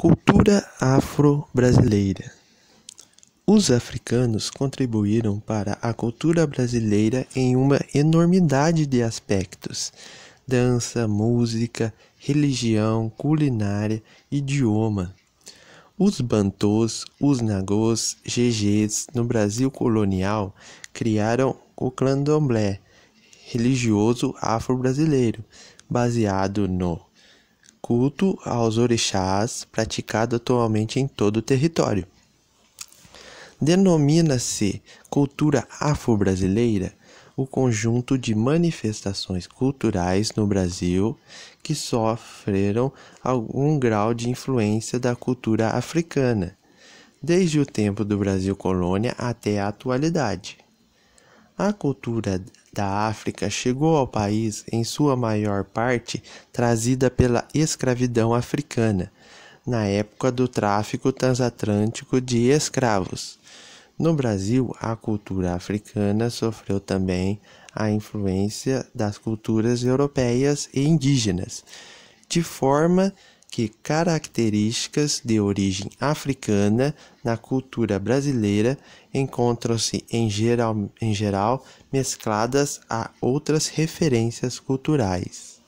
Cultura afro-brasileira. Os africanos contribuíram para a cultura brasileira em uma enormidade de aspectos: dança, música, religião, culinária, idioma. Os bantus, os nagôs, gegês no Brasil colonial criaram o candomblé religioso afro-brasileiro, baseado no culto aos orixás praticado atualmente em todo o território. Denomina-se cultura afro-brasileira o conjunto de manifestações culturais no Brasil que sofreram algum grau de influência da cultura africana, desde o tempo do Brasil colônia até a atualidade. A cultura da África chegou ao país em sua maior parte trazida pela escravidão africana, na época do tráfico transatlântico de escravos. No Brasil, a cultura africana sofreu também a influência das culturas europeias e indígenas, de forma que características de origem africana na cultura brasileira encontram-se em geral, em geral mescladas a outras referências culturais.